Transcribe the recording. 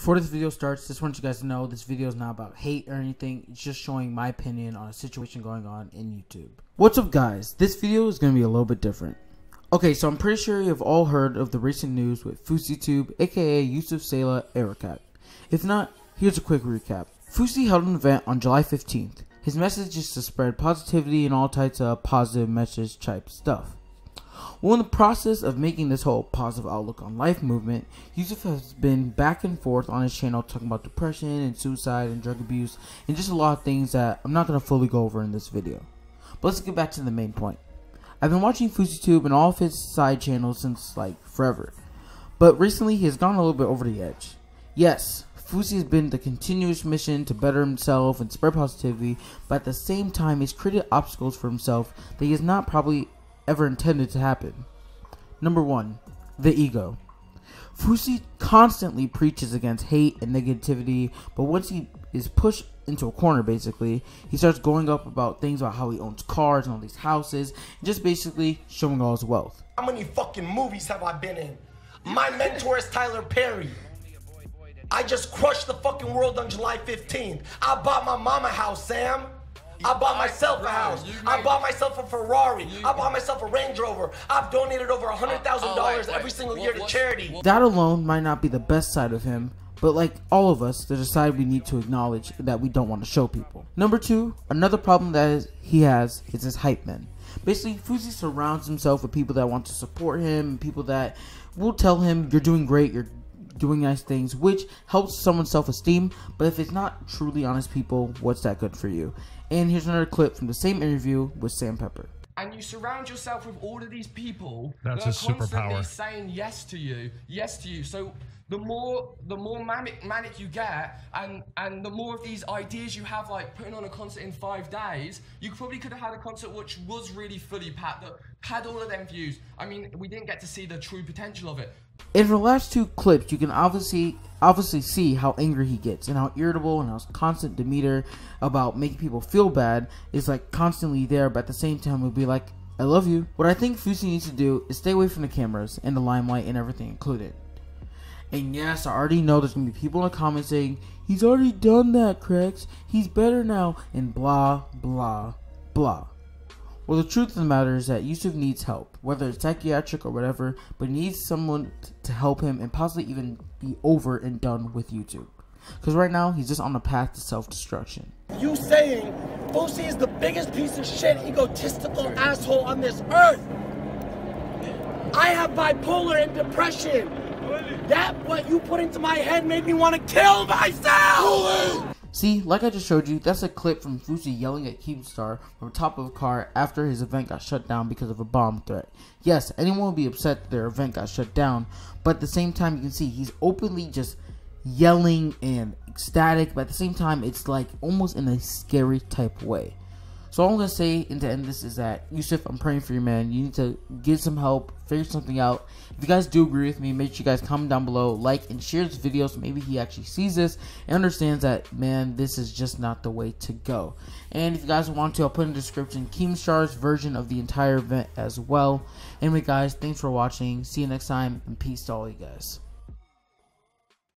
Before this video starts, just want you guys to know this video is not about hate or anything. It's just showing my opinion on a situation going on in YouTube. What's up guys? This video is going to be a little bit different. Okay, so I'm pretty sure you've all heard of the recent news with FouseyTube, aka Yusuf Saleh Erakat. If not, here's a quick recap. Fousey held an event on July 15th. His message is to spread positivity and all types of positive message type stuff. Well, in the process of making this whole positive outlook on life movement, Yusuf has been back and forth on his channel talking about depression and suicide and drug abuse and just a lot of things that I'm not going to fully go over in this video. But let's get back to the main point. I've been watching FouseyTube and all of his side channels since like forever. But recently he has gone a little bit over the edge. Yes, Fousey has been the continuous mission to better himself and spread positivity, but at the same time he's created obstacles for himself that he has not probably ever intended to happen. Number one, the ego. Fousey constantly preaches against hate and negativity, but once he is pushed into a corner, basically, he starts going up about things about how he owns cars and all these houses, just basically showing all his wealth. How many fucking movies have I been in? My mentor is Tyler Perry. I just crushed the fucking world on July 15th. I bought my mama house, Sam. I bought myself a house. I bought myself a Ferrari. I bought myself a Range Rover. I've donated over $100,000 Oh, every single year to charity. That alone might not be the best side of him, but like all of us, there's a side we need to acknowledge that we don't want to show people. Number two, another problem that is, he has is his hype men. Basically, Fousey surrounds himself with people that want to support him, people that will tell him you're doing great, you're doing nice things, which helps someone's self-esteem. But if it's not truly honest people, what's that good for you? And here's another clip from the same interview with Sam Pepper. and you surround yourself with all of these people That's that his are constantly superpower. saying yes to you, yes to you. So the more the more manic manic you get, and and the more of these ideas you have, like putting on a concert in five days, you probably could have had a concert which was really fully packed that had all of them views. I mean, we didn't get to see the true potential of it. In the last two clips, you can obviously obviously see how angry he gets and how irritable and how his constant demeanor about making people feel bad is like constantly there, but at the same time, he'll be like, "I love you." What I think Fousey needs to do is stay away from the cameras and the limelight and everything included. And yes, I already know there's gonna be people in the comments saying he's already done that, Chrex. He's better now, and blah blah blah. Well, the truth of the matter is that Yusuf needs help, whether it's psychiatric or whatever, but he needs someone t- to help him and possibly even be over and done with YouTube. Because right now, he's just on the path to self destruction. You saying Fousey is the biggest piece of shit, egotistical asshole on this earth. I have bipolar and depression. That what you put into my head made me want to kill myself. See, like I just showed you, that's a clip from Fousey yelling at Keemstar from top of a car after his event got shut down because of a bomb threat. Yes, anyone will be upset that their event got shut down, but at the same time, you can see he's openly just yelling and ecstatic, but at the same time, it's like almost in a scary type way. So all I'm gonna say and to end this is that Yusuf, I'm praying for you, man. You need to get some help, figure something out. If you guys do agree with me, make sure you guys comment down below, like and share this video so maybe he actually sees this and understands that man, this is just not the way to go. And if you guys want to, I'll put in the description Keemstar's version of the entire event as well. Anyway, guys, thanks for watching. See you next time, and peace to all you guys.